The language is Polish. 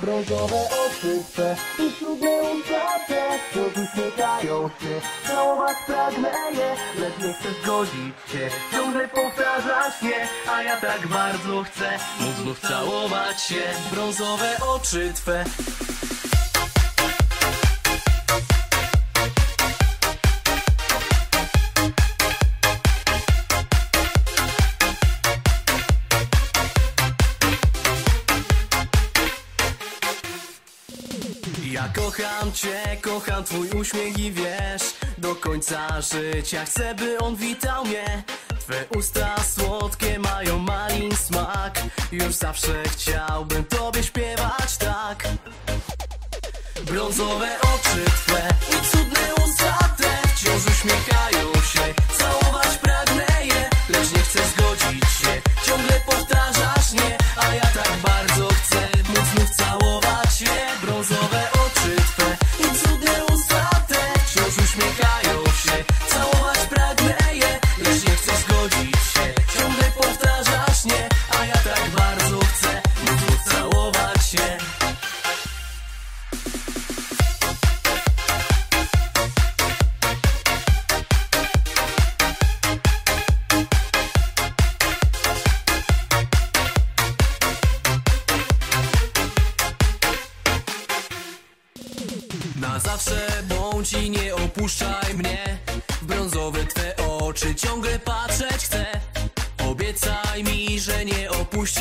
Brązowe oczy Twe i wśród nieutrate Wciąż uśmiechają się. Całować pragnę je Lecz nie chcę zgodzić się. Ciągle powtarzasz nie A ja tak bardzo chcę Móc znów całować się. Brązowe oczy Twe Ja kocham cię, kocham twój uśmiech i wiesz Do końca życia chcę, by on witał mnie. Twe usta słodkie mają malin smak Już zawsze chciałbym tobie śpiewać tak. Brązowe oczy twe i cudne usta zawsze bądź i nie opuszczaj mnie. W brązowe twe oczy ciągle patrzeć chcę. Obiecaj mi, że nie opuścisz